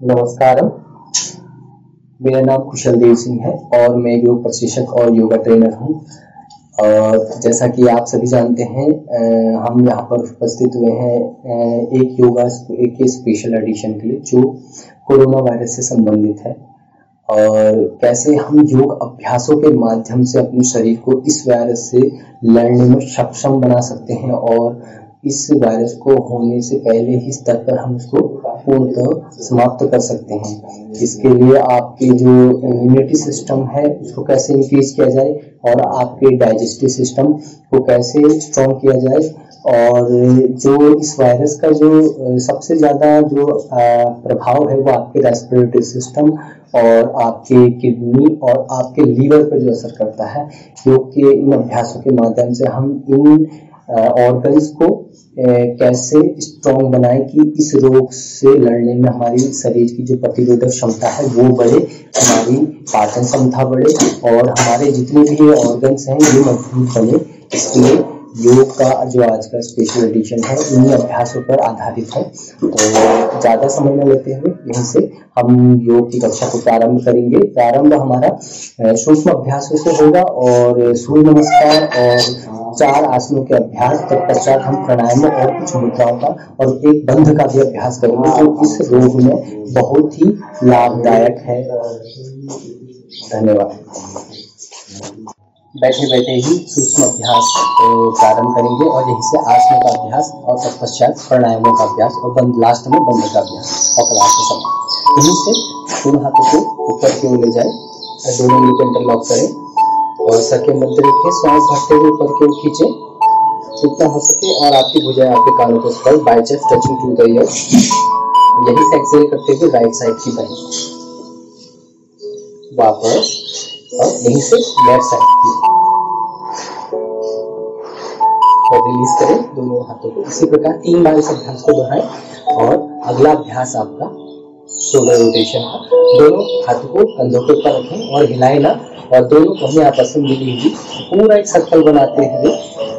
नमस्कार मेरा नाम कुशल देव सिंह है और मैं योग प्रशिक्षक और योगा ट्रेनर हूँ। और जैसा कि आप सभी जानते हैं हम यहाँ पर उपस्थित हुए हैं एक योगा, एक स्पेशल एडिशन के लिए, जो कोरोना वायरस से संबंधित है। और कैसे हम योग अभ्यासों के माध्यम से अपने शरीर को इस वायरस से लड़ने में सक्षम बना सकते हैं और इस वायरस को होने से पहले ही स्तर पर हम उसको पूर्णतः समाप्त कर सकते हैं। इसके लिए आपके जो इम्यूनिटी सिस्टम है, उसको कैसे इंक्रीज किया जाए और आपके डाइजेस्टिव सिस्टम को कैसे स्ट्रॉन्ग किया जाए और जो इस वायरस का जो सबसे ज़्यादा जो प्रभाव है वो आपके रेस्पिरेटरी सिस्टम और आपके किडनी और आपके लीवर पर जो असर करता है योग के इन अभ्यासों के माध्यम से हम इन ऑर्गन्स को कैसे स्ट्रॉन्ग बनाए कि इस रोग से लड़ने में हमारी शरीर की जो प्रतिरोधक क्षमता है, वो बढ़े, हमारी पाचन क्षमता बढ़े और हमारे जितने भी ऑर्गन्स हैं, ये मज़बूत बने। इसलिए योग का जो आज का स्पेशल एडिशन है, इन्हीं अभ्यासों पर आधारित है। तो ज़्यादा समय न लेते हुए यहीं से हम योग की कक्षा को प्रारंभ करेंगे। प्रारंभ हमारा सूक्ष्म अभ्यासों से होगा और सूर्य नमस्कार और चार आसनों के अभ्यास तत्पश्चात हम प्राणायाम और कुछ मुद्राओं का और एक बंध का भी अभ्यास करेंगे, जो इस रोग में बहुत ही लाभदायक है। धन्यवाद। बैठे बैठे ही सूक्ष्म अभ्यास प्रारंभ करेंगे और यहीं से आसनों का अभ्यास और तत्पश्चात प्राणायामों का अभ्यास और बंद लास्ट में बंद का अभ्यास और क्लास के समय। यहीं से दोनों हाथों को ऊपर की ओर ले जाए दोनों उंगली को इंटरलॉक करें और सर के मध्य रखें श्वास भरते हुए ऊपर की ओर खींचे। जितना हो सके और आपकी भुजाएँ आपके कानों को स्पर्श biceps touching to the ear यही से एक्सेल करते हुए राइट साइड की बाई। वापस और यहीं से लेफ़्ट साइड की। और रिलीज़ करें दोनों हाथों को। इसी प्रकार तीन बार इस अभ्यास को दोहराएँ और अगला अभ्यास आपका सोलर रोटेशन का। दोनों हाथों को कंधों के ऊपर रखें और हिलाए ना। और दोनों कहीं आपस में मिली हुई पूरा एक सर्कल बनाते हुए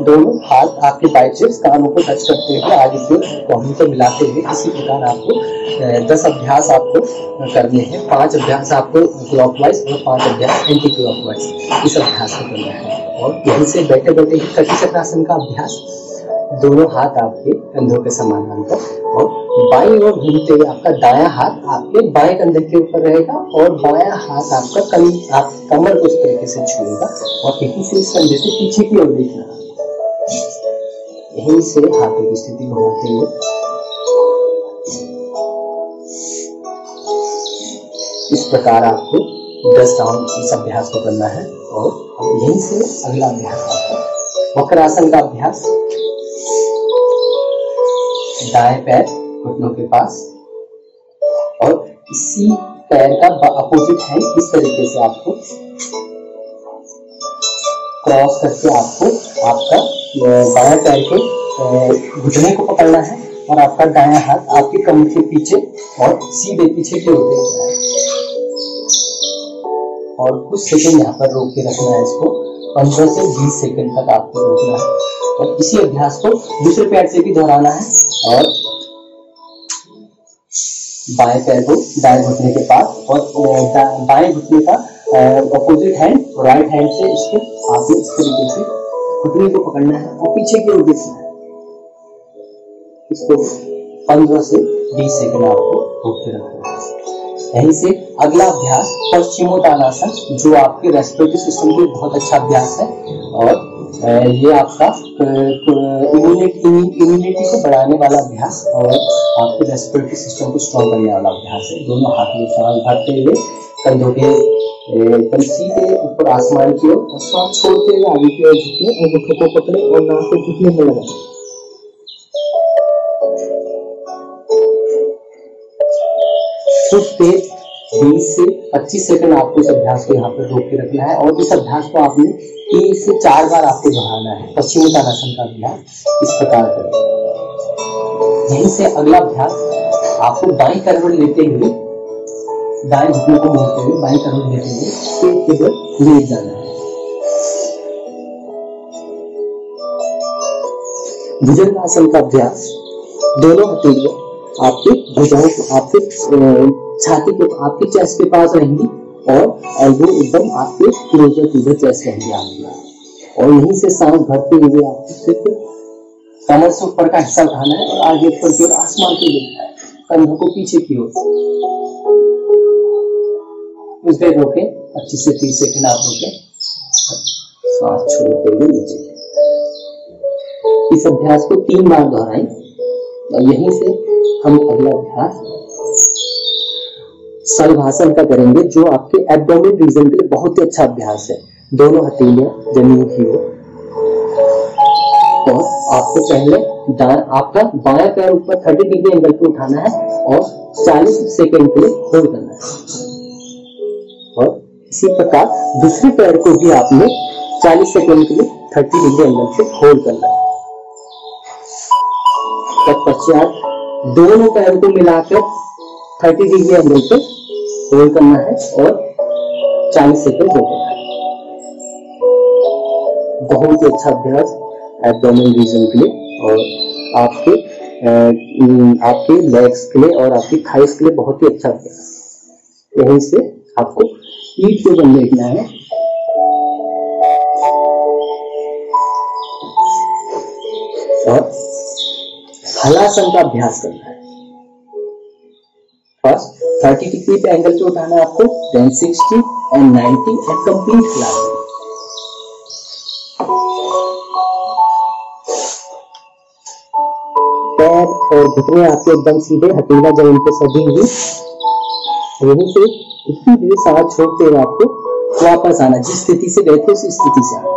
दोनों हाथ आपके बाइसेप्स कानों को टच करते हुए आगे की ओर को मिलाते हुए इसी प्रकार आपको दस अभ्यास आपको करने हैं। पाँच अभ्यास आपको क्लॉकवाइज और पाँच अभ्यास एंटी क्लॉकवाइज इस अभ्यास को करना है। और यहीं से बैठे बैठे ही कटी चक्रासन का अभ्यास, दोनों हाथ आपके कंधों के समानांतर और बाई ओर घूमते हुए आपका दाया हाथ आपके बाएँ कंधे के ऊपर रहेगा और बाया हाथ आपका कम आप कमर इस तरीके से छुएगा और यहीं से इस कंधे से पीछे की ओर देखना यहीं से हाथों की स्थिति बनाते हुए। इस प्रकार आपको दस राउंड इस अभ्यास को करना है और यहीं से अगला अभ्यास आपका वक्रासन का अभ्यास। दाएँ पैर घुटनों के पास। और इसी पैर का अपोजिट है, इस तरीके से आपको क्रॉस करके आपको आपका बाया पैर के घुटने को पकड़ना है और आपका दाया हाथ आपके कमर के पीछे और सीधे पीछे के ओर है। और कुछ सेकंड यहाँ पर रोक के रखना है इसको। पंद्रह से बीस सेकंड तक आपको रोकना है। और इसी अभ्यास को दूसरे पैर से भी दोहराना है और बाएँ पैर को दाएँ घुटने के पास और बाएँ घुटने का अपोजिट हैंड राइट हैंड से इसको आपको इस तरीके से घुटने को पकड़ना है और पीछे की ओर देखना है। इसको पंद्रह से बीस सेकंड आपको रोक के रखना है। यहीं से अगला अभ्यास पश्चिमोत्तानासन जो आपके रेस्पिरेटरी सिस्टम के बहुत अच्छा अभ्यास है। और ये आपका इम्यूनिटी को बढ़ाने वाला अभ्यास और आपके रेस्पिरेटरी सिस्टम को स्ट्रॉन्ग करने वाला अभ्यास है। दोनों हाथ में सांस भरते हुए, कंधों के एकदम सीधे ऊपर आसमान की ओर, और सांस छोड़ते हुए आगे की ओर झुकिए और मुख को पकड़े और नाक को घुटने में लगाए। तो पेट 20 से 25 सेकंड आपको इस अभ्यास को यहाँ पर रोक के रखना है और इस अभ्यास को आपने तीन से चार बार आपको दोहराना है। पश्चिमोत्तानासन का अभ्यास इस प्रकार कर। यहीं से अगला अभ्यास, आपको बाई करवट लेते हुए, दाएँ घुटने को मोड़ते हुए, बाई करवट लेते हुए पेट के बल लेट जाना है। भुजंगासन का अभ्यास, दोनों हथेलियों आपके भुजाओं आपके छाती के, आपके चेस्ट के पास रहेंगी और एल्बो एकदम आपके क्लोजर टू द चेस्ट रहेंगे आपके और यहीं से सांस भरते हुए आपको सिर्फ़ कमर से ऊपर का हिस्सा उठाना है और आगे ऊपर की ओर आसमान को देखना है। कंधों को पीछे की ओर। कुछ देर रोके पच्चीस से तीस सेकंड आप रोके। सांस छोड़ते हुए नीचे। इस अभ्यास को तीन बार दोहराएँ और यहीं से हम अगला अभ्यास सलभाषण का करेंगे, जो आपके एब्डोमिन रीजन के लिए बहुत ही अच्छा अभ्यास है। दोनों हथेलियाँ ज़मीन की ओर। और आपको पहले आपका बाया पैर ऊपर 30 डिग्री एंगल पे उठाना है और 40 सेकेंड के लिए होल्ड करना है। और इसी प्रकार दूसरे पैर को भी आपने 40 सेकेंड के लिए 30 डिग्री एंगल से होल्ड करना है। तत्पश्चात दोनों पैर को मिलाकर 30 डिग्री एंगल पे होल्ड करना है और 40 सेकेंड होल्ड करना है। बहुत ही अच्छा अभ्यास एब्डोमिन रीजन के लिए और आपके आपके लेग्स के लिए और आपकी थाइस के लिए बहुत ही अच्छा अभ्यास। यहीं से आपको ईट के बन देखना है और हलासन का अभ्यास करना है। फ़र्स्ट 30 डिग्री पे एंगल पे उठाना है आपको देन 60 एंड 90 एंड कंप्लीट हलासन पैर और घुटने आपके एकदम सीधे, हथेला ज़मीन पे सभी हुई यहीं से इतनी देर सांस छोड़ते हुए आपको वापस आना जिस स्थिति से गए थे उस स्थिति से आना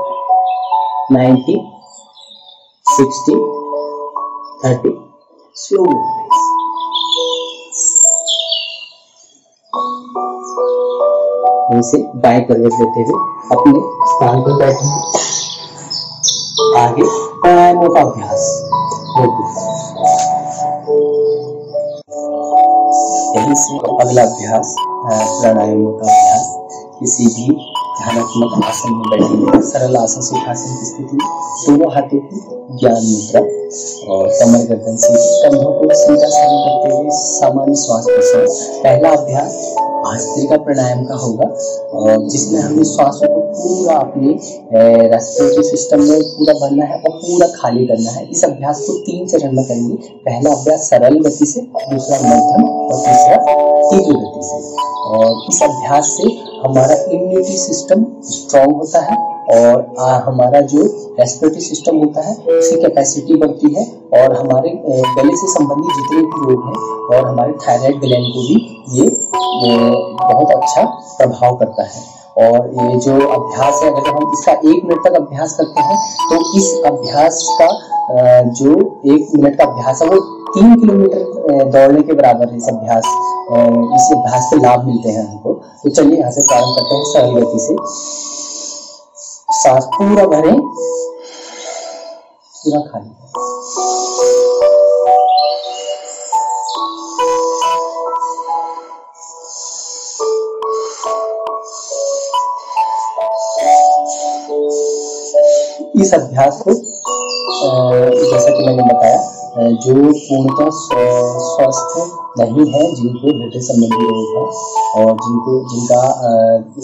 नाइन्टी सिक्सटी थर्टी स्लो से बाएँ करवट लेते हुए अपने स्थान पर बैठे आगे प्राणायामों का अभ्यास यही से अगला अभ्यास प्राणायामों का अभ्यास। किसी भी ध्यानात्मक आसन में बैठे सरल आसन सुखासन की स्थिति दोनों हाथों की ज्ञान मुद्रा और कमर गर्दन से कंधों को सीधा सरल करते हुए सामान्य श्वास प्रश्वास पहला अभ्यास आस्त्रिका प्राणायाम का होगा और जिसमें हमने श्वासों पूरा अपने रेस्पिरेटरी सिस्टम में पूरा भरना है और पूरा खाली करना है। इस अभ्यास को तीन चरण में करेंगे। पहला अभ्यास सरल गति से दूसरा मध्यम और तीसरा तीव्र गति से। और इस अभ्यास से हमारा इम्यूनिटी सिस्टम स्ट्रांग होता है और आ, हमारा जो रेस्पिरेटरी सिस्टम होता है उसकी कैपेसिटी बढ़ती है और हमारे गले से संबंधित जितने भी रोग हैं और हमारे थायराइड ग्लैंड को भी ये बहुत अच्छा प्रभाव करता है। और ये जो अभ्यास है अगर हम इसका एक मिनट तक अभ्यास करते हैं तो इस अभ्यास का जो एक मिनट का अभ्यास है, वो तीन किलोमीटर दौड़ने के बराबर है इस अभ्यास इस अभ्यास से लाभ मिलते हैं हमको। तो चलिए यहाँ से प्रारंभ करते हैं सरल गति से। सांस पूरा भरें, पूरा खाली। इस अभ्यास को जैसा कि मैंने बताया जो पूर्णतः स्वस्थ नहीं है, जिनको हृदय संबंधी रोग है, और जिनको, जिनका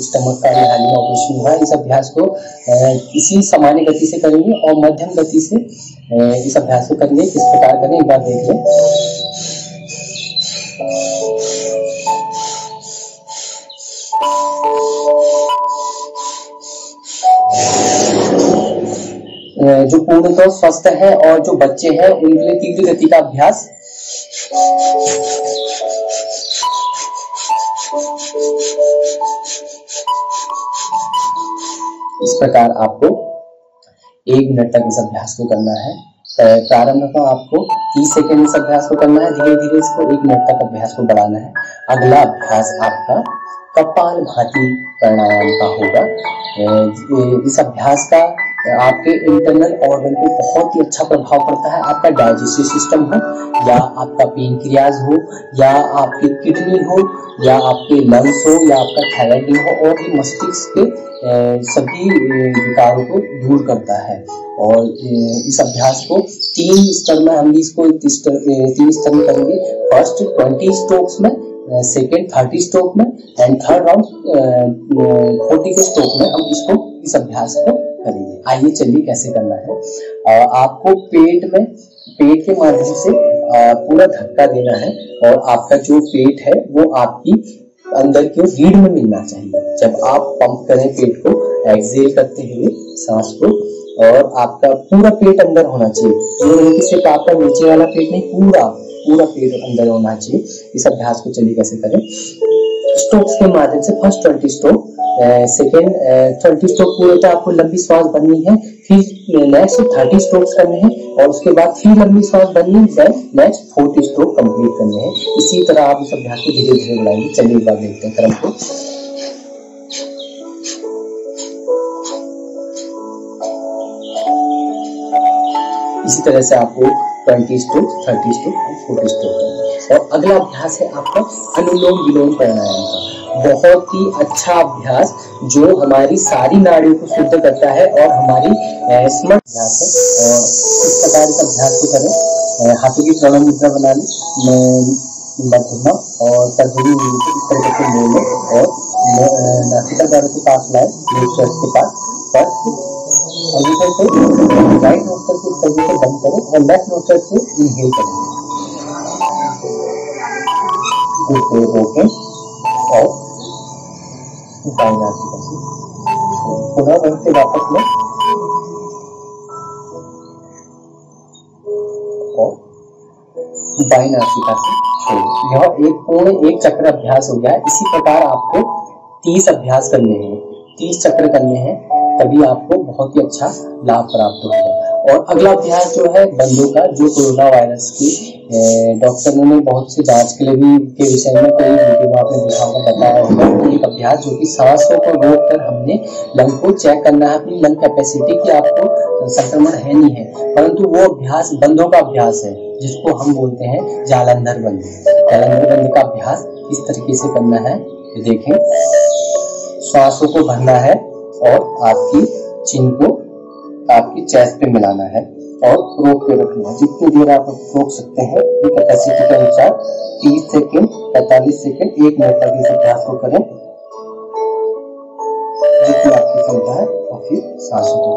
स्टमक का हाल में ऑपरेशन हुआ इस अभ्यास को इसी सामान्य गति से करेंगे और मध्यम गति से इस अभ्यास को करेंगे। किस प्रकार करें, एक बार देख लें। जो पूर्णतः स्वस्थ है और जो बच्चे हैं, उनके लिए तीव्र गति का अभ्यास। इस प्रकार आपको एक मिनट तक इस अभ्यास को करना है। प्रारंभ में आपको। 30 सेकेंड इस अभ्यास को करना है। धीरे धीरे इसको एक मिनट तक अभ्यास को बढ़ाना है। अगला अभ्यास आपका कपाल भाती प्राणायाम का होगा। इस अभ्यास का आपके इंटरनल ऑर्गन पे बहुत ही अच्छा प्रभाव पड़ता है, आपका डाइजेस्टिव सिस्टम हो, या आपका पेनक्रियाज हो, या आपकी किडनी हो, या आपके लंग्स हो, या आपका थायराइड हो, और ये मस्तिष्क के सभी विकारों को दूर करता है। और इस अभ्यास को तीन स्तर में हम इसको तीन स्तर में करेंगे। फ़र्स्ट ट्वेंटी स्ट्रोक्स में सेकेंड थर्टी स्ट्रोक में एंड थर्ड राउंड फोर्टी के स्ट्रोक में हम इसको, इस अभ्यास को करेंगे आइए, चलिए, कैसे करना है? आपको पेट में, पेट के माध्यम से पूरा धक्का देना है और आपका जो पेट है, वो आपकी अंदर की रीढ़ में मिलना चाहिए। जब आप पंप करें पेट को एक्सेल करते हुए सांस को, और आपका पूरा पेट अंदर होना चाहिए। ये सिर्फ़ आपका नीचे वाला पेट नहीं, पूरा पूरा पेट अंदर होना चाहिए। इस अभ्यास को चलिए कैसे करें? स्ट्रोक्स के माध्यम से first twenty stroke second twenty stroke पूरे तो आपको लंबी श्वास बननी है, फिर नेक्स्ट थर्टी स्ट्रोक्स करने हैं, और उसके बाद फिर लंबी श्वास बननी है नेक्स्ट फोर्टी स्ट्रोक कंप्लीट करने हैं। इसी तरह आप इस अभ्यास को धीरे धीरे बढ़ाएँगे। चलिए एक बार देखते हैं क्रम को। इसी तरह से आपको ट्वेंटी स्ट्रोक थर्टी स्ट्रोक और फोर्टी स्ट्रोक करना और अगला अभ्यास है आपका अनुलोम विलोम प्राणायाम का। बहुत ही अच्छा अभ्यास जो हमारी सारी नाड़ियों को शुद्ध करता है और हमारी स्मरण अभ्यास है इस प्रकार का अभ्यास को करें। हाथों की प्रणव मुद्रा बना लें। मध्यमा और तर्जनी इस तरीके से ले लें और नासिका के पास लाए चेस्ट के पास। पर राइट नोस्टर को इस तरीके से बंद करें और लेफ़्ट नोस्टर से इनहेल करें। और दाएँ नासिका से पुनः वहीं से वापस और बाई नासिका छोड़ें यह एक पूर्ण एक चक्र अभ्यास हो गया है इसी प्रकार आपको तीस अभ्यास करने हैं तीस चक्र करने हैं तभी आपको बहुत ही अच्छा लाभ प्राप्त होगा और अगला अभ्यास जो है बंदों का, जो कोरोना वायरस की डॉक्टर ने बहुत से जाँच के लिए भी, के विषय में कई वीडियो आपने देखा होगा बताया होगा एक अभ्यास जो कि सांसों को रोक कर हमने लंग को चेक करना है, अपनी लंग कैपेसिटी की आपको संक्रमण है नहीं है, परंतु वो अभ्यास बंदों का अभ्यास है, जिसको हम बोलते हैं जालंधर बंद। जालंधर बंद का अभ्यास इस तरीके से करना है देखें। श्वासों को भरना है और आपकी चिन्ह को आपकी चेस्ट पे मिलाना है और रोक के रखना है। जितनी देर आप रोक सकते हैं कैपेसिटी के अनुसार 30 सेकेंड 45 सेकेंड, एक मिनट तक इस अभ्यास को करें। जितनी आपकी क्षमता है, और फिर सांसों को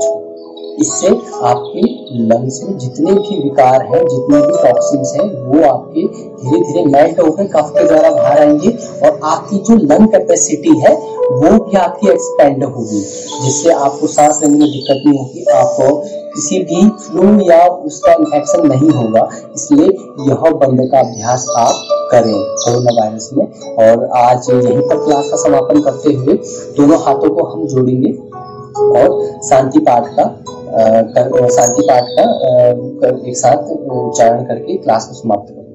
इससे आपके लंग्स में जितने भी विकार हैं, जितने भी टॉक्सिन्स हैं, वो आपके धीरे धीरे मेल्ट होकर कफ के द्वारा बाहर आएँगे और आपकी जो लंग कैपेसिटी है, वो भी आपकी एक्सपेंड होगी, जिससे आपको सांस लेने में दिक्कत नहीं होगी आपको किसी भी फ्लू या उसका इन्फेक्शन नहीं होगा, इसलिए यह बंद का अभ्यास आप करें कोरोना वायरस में। और आज यहीं पर क्लास का समापन करते हुए दोनों हाथों को हम जोड़ेंगे और शांति पाठ का शांति पाठ का एक साथ उच्चारण करके क्लास को समाप्त करें।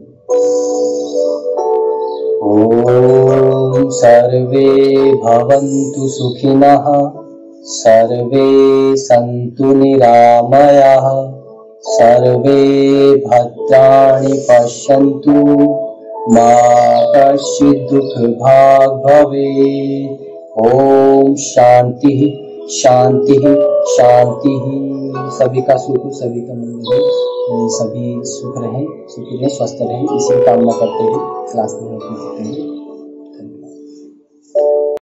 ओम सर्वे भवन्तु सुखिनः, सर्वे सन्तु निरामयाः, सर्वे भद्राणि पश्यन्तु, मा कश्चित् दुःखभाग् भवेत् ॐ शान्तिः शांति। ही शांति ही। सभी का सुख, सभी का मंगल सभी सुख रहे, सुखी रहे, स्वस्थ रहे। इसी कामना करते क्लास में हैं।